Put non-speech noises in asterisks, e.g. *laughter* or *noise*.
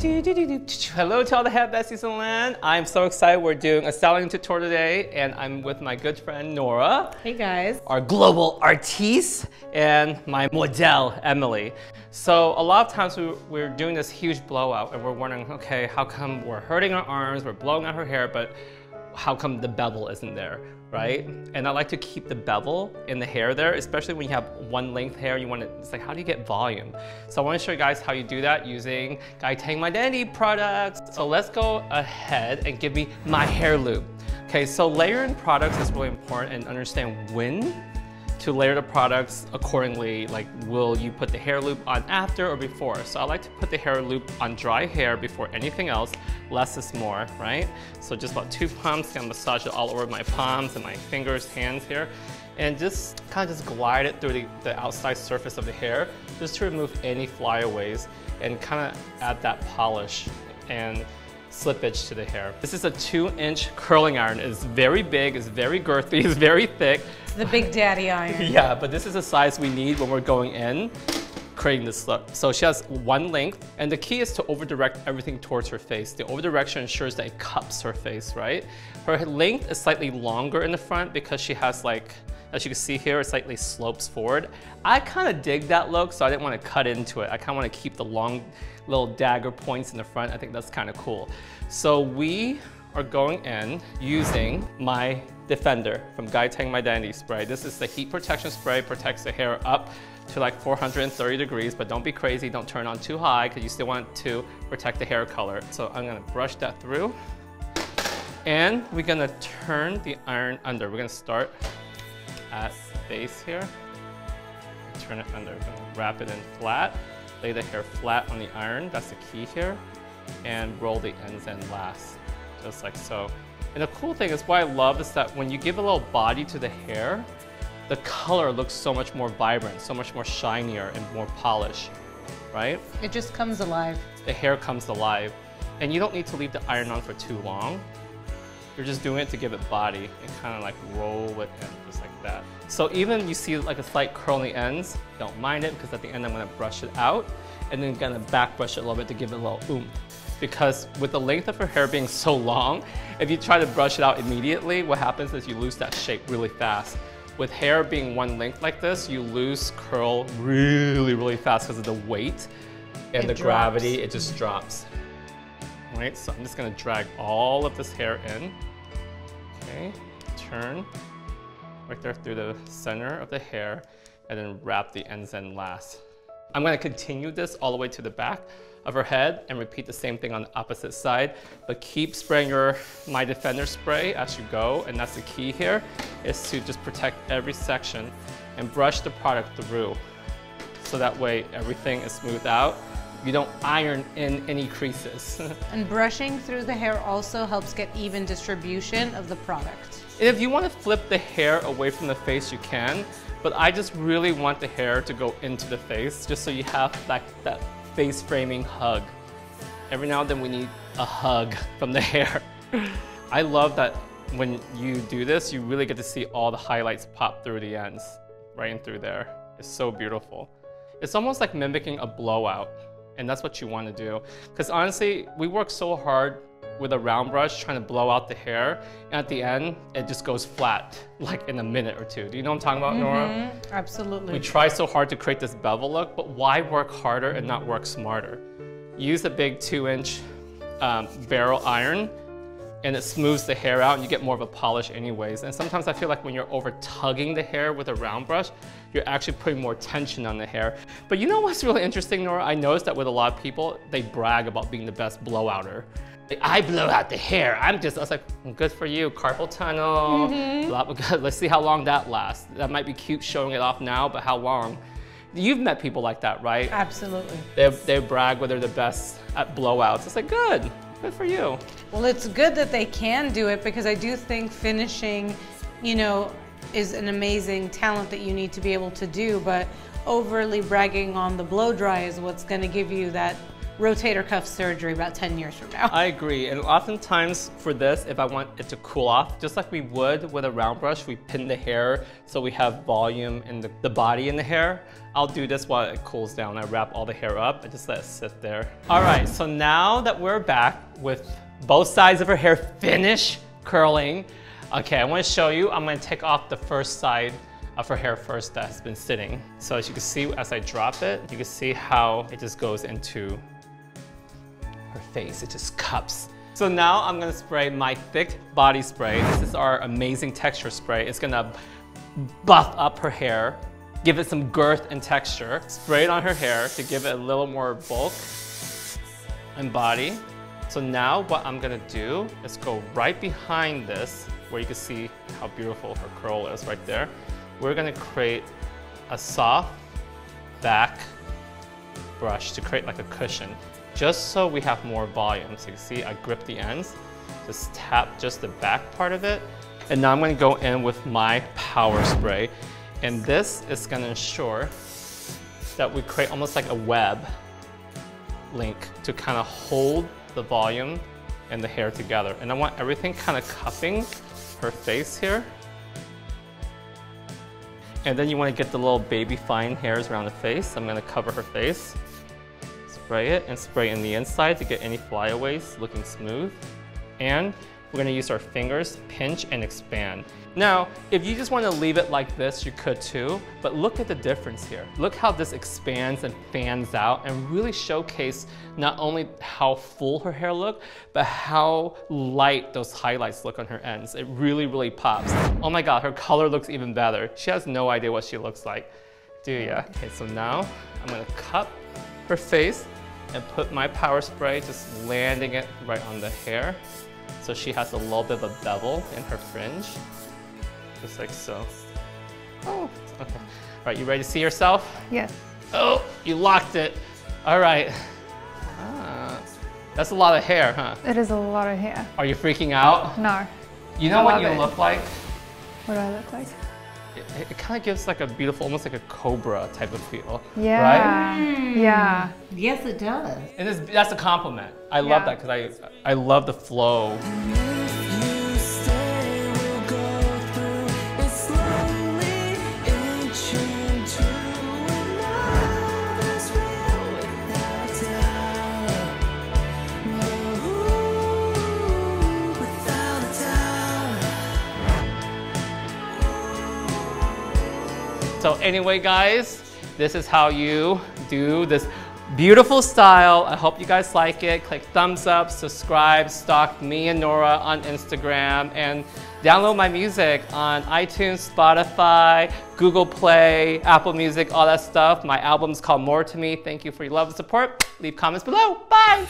Hello to all the besties in land. I'm so excited. We're doing a styling tutorial today, and I'm with my good friend Nora. Hey guys. Our global artiste and my model Emily. So a lot of times we, we're doing this huge blowout, and we're wondering, okay, how come we're hurting our arms, we're blowing out her hair, but how come the bevel isn't there, right? And I like to keep the bevel in the hair there, especially when you have one length hair, you want to, it's like, how do you get volume? So I want to show you guys how you do that using Guy Tang Mydentity products. So let's go ahead and give me my hair lube. Okay, so layering products is really important and understand when to layer the products accordingly, like will you put the hair lube on after or before? So I like to put the hair lube on dry hair before anything else. Less is more, right? So just about two pumps, gonna massage it all over my palms and my fingers, hands here. And just kind of just glide it through the, the outside surface of the hair just to remove any flyaways and kind of add that polish and slippage to the hair. This is a two inch curling iron. It's very big, it's very girthy, *laughs* it's very thick. The big daddy *laughs* iron. yeah, but this is the size we need when we're going in creating this look. So she has one length, and the key is to over-direct everything towards her face. The over-direction ensures that it cups her face, right? Her length is slightly longer in the front because she has like, as you can see here, it slightly slopes forward. I kind of dig that look, so I didn't want to cut into it. I kind of want to keep the long little dagger points in the front. I think that's kind of cool. So we are going in using my Defender from Guy Tang Mydentity spray. This is the heat protection spray, protects the hair up to like 430 degrees, but don't be crazy, don't turn on too high because you still want to protect the hair color. So I'm gonna brush that through. And we're gonna turn the iron under. We're gonna start at base here, turn it under. Wrap it in flat, lay the hair flat on the iron, that's the key here, and roll the ends in last, just like so. And the cool thing is what I love is that when you give a little body to the hair, the color looks so much more vibrant, so much more shinier and more polished, right? It just comes alive. The hair comes alive. And you don't need to leave the iron on for too long. You're just doing it to give it body and kind of like roll it in just like that. So even you see like a slight curl on the ends, don't mind it because at the end I'm gonna brush it out and then gonna back brush it a little bit to give it a little oomph because with the length of her hair being so long, if you try to brush it out immediately, what happens is you lose that shape really fast. With hair being one length like this, you lose curl really, really fast because of the weight and it the drops. gravity, it just drops. Right, so I'm just gonna drag all of this hair in. Okay, turn right there through the center of the hair and then wrap the ends in last. I'm gonna continue this all the way to the back of her head and repeat the same thing on the opposite side, but keep spraying your My Defender spray as you go, and that's the key here, is to just protect every section and brush the product through. So that way everything is smoothed out. You don't iron in any creases. *laughs* And brushing through the hair also helps get even distribution of the product. And if you want to flip the hair away from the face, you can, but I just really want the hair to go into the face, just so you have like that face framing hug. Every now and then we need a hug from the *laughs* hair. I love that when you do this, you really get to see all the highlights pop through the ends, right in through there. It's so beautiful. It's almost like mimicking a blowout, and that's what you want to do. Because honestly, we work so hard with a round brush trying to blow out the hair, and at the end, it just goes flat, *laughs* like in a minute or two. Do you know what I'm talking about, Nora? Mm-hmm. Absolutely. We try so hard to create this bevel look, but why work harder and not work smarter? Use a big two inch um, barrel iron and it smooths the hair out and you get more of a polish anyways. And sometimes I feel like when you're over tugging the hair with a round brush, you're actually putting more tension on the hair. But you know what's really interesting, Nora? I noticed that with a lot of people, they brag about being the best blowouter. I blow out the hair. I'm just, I was like, good for you, carpal tunnel. Mm-hmm. Blah, blah, Let's see how long that lasts. That might be cute showing it off now, but how long? You've met people like that, right? Absolutely. They, they brag whether they're the best at blowouts. It's like, good, good for you. Well, it's good that they can do it because I do think finishing, you know, is an amazing talent that you need to be able to do, but overly bragging on the blow dry is what's going to give you that rotator cuff surgery about 10 years from now. I agree. And oftentimes for this, if I want it to cool off, just like we would with a round brush, we pin the hair so we have volume in the, the body in the hair. I'll do this while it cools down. I wrap all the hair up and just let it sit there. All right, so now that we're back with both sides of her hair finish curling, okay, I wanna show you, I'm gonna take off the first side of her hair first that has been sitting. So as you can see, as I drop it, you can see how it just goes into her face. It just cups. So now I'm gonna spray my thick body spray. This is our amazing texture spray. It's gonna buff up her hair, give it some girth and texture. Spray it on her hair to give it a little more bulk and body. So now what I'm gonna do is go right behind this where you can see how beautiful her curl is right there. We're gonna create a soft back brush to create like a cushion just so we have more volume. So you see I grip the ends, just tap just the back part of it. And now I'm gonna go in with my power spray. And this is gonna ensure that we create almost like a web link to kind of hold the volume and the hair together. And I want everything kind of cupping her face here. And then you want to get the little baby fine hairs around the face. I'm going to cover her face. Spray it and spray in the inside to get any flyaways looking smooth. And we're gonna use our fingers, pinch and expand. Now, if you just wanna leave it like this, you could too, but look at the difference here. Look how this expands and fans out and really showcase not only how full her hair look, but how light those highlights look on her ends. It really, really pops. Oh my God, her color looks even better. She has no idea what she looks like, do ya? Okay, so now I'm gonna cup her face and put my power spray, just landing it right on the hair. So she has a little bit of a bevel in her fringe, just like so. Oh, okay. All right, you ready to see yourself? Yes. Oh, you locked it. All right. Ah, that's a lot of hair, huh? It is a lot of hair. Are you freaking out? No. You know I what you it. look like? What do I look like? It, it kind of gives like a beautiful, almost like a cobra type of feel, Yeah. right? Yeah. Yeah. Yes, it does. And this, that's a compliment. I love that because I, I love the flow. So anyway, guys, this is how you do this beautiful style. I hope you guys like it. Click thumbs up, subscribe, stalk me and Nora on Instagram, and download my music on iTunes, Spotify, Google Play, Apple Music, all that stuff. My album's called More to Me. Thank you for your love and support. Leave comments below. Bye!